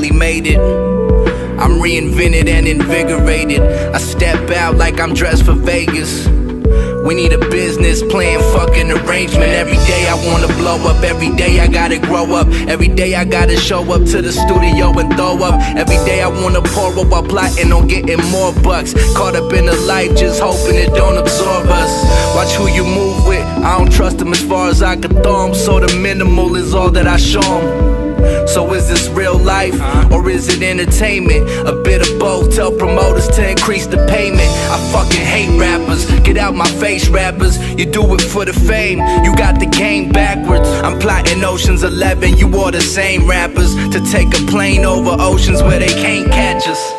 finally made it. I'm reinvented and invigorated. I step out like I'm dressed for Vegas. We need a business plan, fucking arrangement. Every day I wanna blow up, every day I gotta grow up. Every day I gotta show up to the studio and throw up. Every day I wanna pour up while plotting on getting more bucks. Caught up in the life, just hoping it don't absorb us. Watch who you move with, I don't trust them as far as I can throw them. So the minimal is all that I show them. Life or is it entertainment? A bit of both. Tell promoters to increase the payment. I fucking hate rappers. Get out my face, rappers. You do it for the fame. You got the game backwards. I'm plotting Ocean's 11. You are the same rappers to take a plane over oceans where they can't catch us.